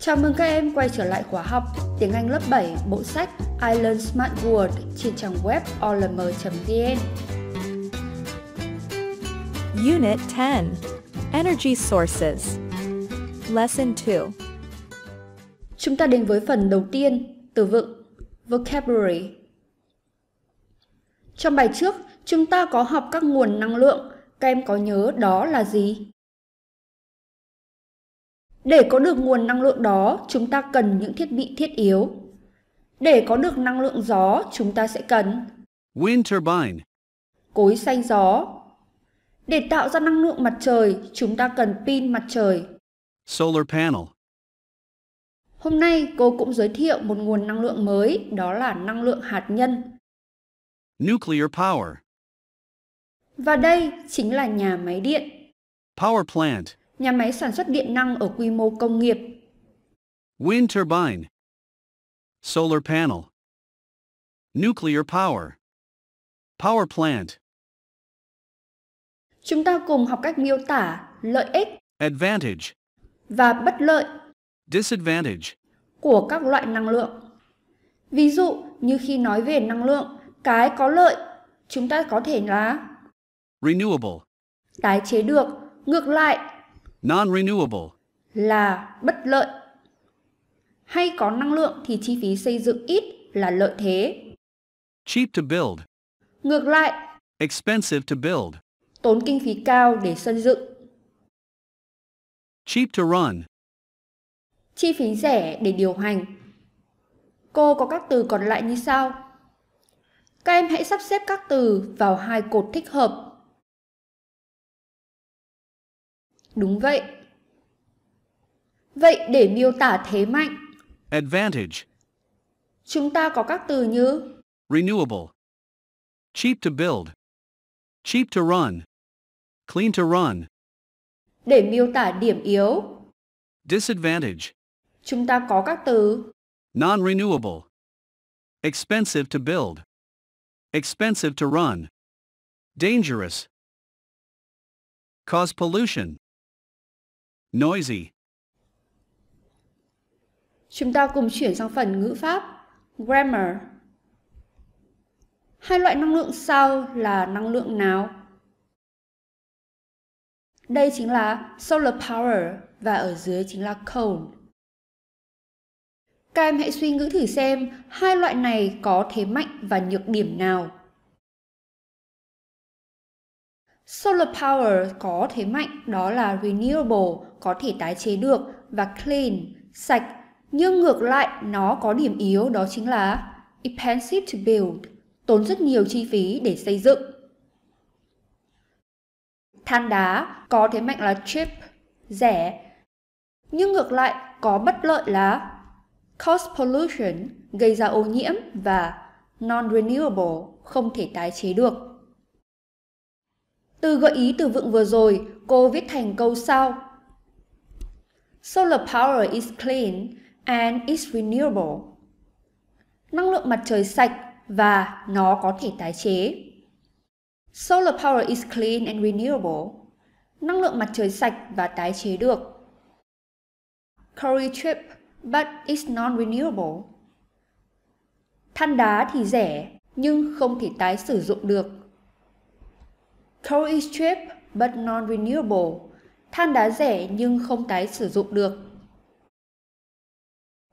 Chào mừng các em quay trở lại khóa học tiếng Anh lớp 7 bộ sách I Learn Smart Word trên trang web olm.vn. Unit 10 Energy Sources Lesson 2 Chúng ta đến với phần đầu tiên, từ vựng vocabulary. Trong bài trước, chúng ta có học các nguồn năng lượng, các em có nhớ đó là gì? Để có được nguồn năng lượng đó, chúng ta cần những thiết bị thiết yếu. Để có được năng lượng gió, chúng ta sẽ cần Wind turbine. cối xay gió. Để tạo ra năng lượng mặt trời, chúng ta cần pin mặt trời. Solar panel. Hôm nay cô cũng giới thiệu một nguồn năng lượng mới, đó là năng lượng hạt nhân. Nuclear power. Và đây chính là nhà máy điện, Power plant. Nhà máy sản xuất điện năng ở quy mô công nghiệp. Wind turbine. Solar panel. Nuclear power. Power plant. Chúng ta cùng học cách miêu tả lợi ích Advantage. và bất lợi Disadvantage. của các loại năng lượng. Ví dụ như khi nói về năng lượng, cái có lợi chúng ta có thể là Renewable. tái chế được, ngược lại Non-renewable. là bất lợi. Hay có năng lượng thì chi phí xây dựng ít là lợi thế. Cheap to build. Ngược lại, Expensive to build. tốn kinh phí cao để xây dựng, Cheap to run. chi phí rẻ để điều hành. Cô có các từ còn lại như sau. Các em hãy sắp xếp các từ vào hai cột thích hợp. Đúng vậy. Vậy để miêu tả thế mạnh, Advantage. chúng ta có các từ như Renewable. Cheap to build. Cheap to run. Clean to run. để miêu tả điểm yếu, Disadvantage. chúng ta có các từ Non-renewable. Expensive to build. Expensive to run. Dangerous. Cause pollution. Noisy. Chúng ta cùng chuyển sang phần ngữ pháp, grammar. Hai loại năng lượng sau là năng lượng nào? Đây chính là solar power và ở dưới chính là coal. Các em hãy suy nghĩ thử xem hai loại này có thế mạnh và nhược điểm nào. Solar power có thế mạnh đó là renewable, có thể tái chế được và clean, sạch nhưng ngược lại nó có điểm yếu đó chính là expensive to build, tốn rất nhiều chi phí để xây dựng. Than đá có thế mạnh là cheap, rẻ, nhưng ngược lại có bất lợi là cost pollution, gây ra ô nhiễm và non-renewable, không thể tái chế được. Từ gợi ý từ vựng vừa rồi, cô viết thành câu sau. Solar power is clean and is renewable. Năng lượng mặt trời sạch và nó có thể tái chế. Solar power is clean and renewable. Năng lượng mặt trời sạch và tái chế được. Coal is cheap but is non-renewable. Than đá thì rẻ nhưng không thể tái sử dụng được. Coal is cheap but non-renewable. Than đá rẻ nhưng không tái sử dụng được.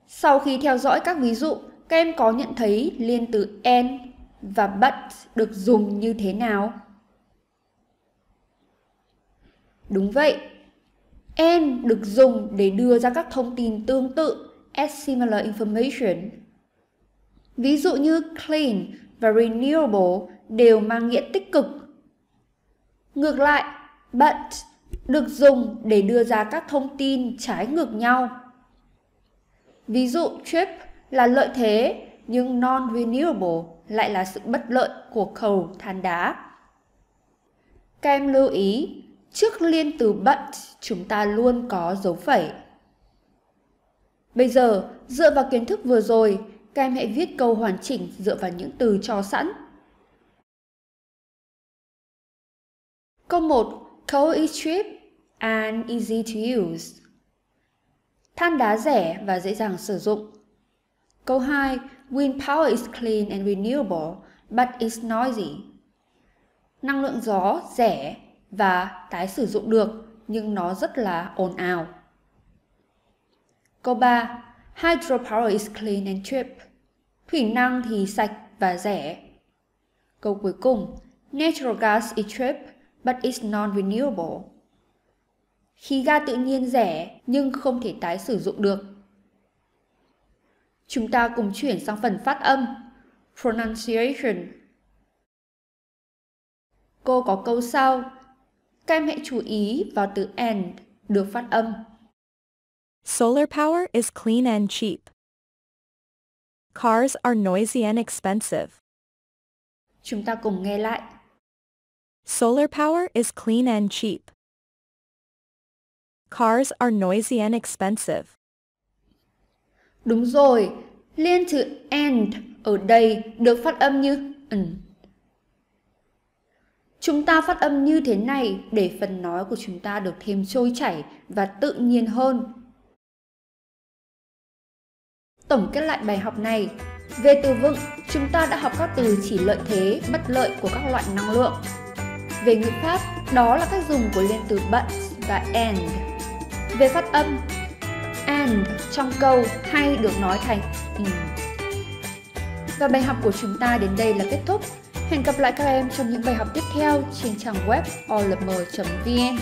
Sau khi theo dõi các ví dụ, các em có nhận thấy liên từ and và but được dùng như thế nào? Đúng vậy. And được dùng để đưa ra các thông tin tương tự as similar information. Ví dụ như clean và renewable đều mang nghĩa tích cực. Ngược lại, but được dùng để đưa ra các thông tin trái ngược nhau. Ví dụ trip là lợi thế nhưng non-renewable lại là sự bất lợi của cầu than đá. Các em lưu ý, trước liên từ but chúng ta luôn có dấu phẩy. Bây giờ, dựa vào kiến thức vừa rồi, các em hãy viết câu hoàn chỉnh dựa vào những từ cho sẵn. Câu 1. Coal is cheap and easy to use. Than đá rẻ và dễ dàng sử dụng. Câu 2. Wind power is clean and renewable, but it's noisy. Năng lượng gió rẻ và tái sử dụng được, nhưng nó rất là ồn ào. Câu 3. Hydropower is clean and cheap. Thủy năng thì sạch và rẻ. Câu cuối cùng. Natural gas is cheap, but it's non-renewable. Khí ga tự nhiên rẻ nhưng không thể tái sử dụng được. Chúng ta cùng chuyển sang phần phát âm. Pronunciation. Cô có câu sau. Các em hãy chú ý vào từ and được phát âm. Solar power is clean and cheap. Cars are noisy and expensive. Chúng ta cùng nghe lại. Solar power is clean and cheap. Cars are noisy and expensive. Đúng rồi, liên chữ and ở đây được phát âm như ẩn. Chúng ta phát âm như thế này để phần nói của chúng ta được thêm trôi chảy và tự nhiên hơn. Tổng kết lại bài học này, về từ vựng, chúng ta đã học các từ chỉ lợi thế, bất lợi của các loại năng lượng. Về ngữ pháp, đó là cách dùng của liên từ but và and. Về phát âm, and trong câu hay được nói thành in. Và bài học của chúng ta đến đây là kết thúc. Hẹn gặp lại các em trong những bài học tiếp theo trên trang web olm.vn.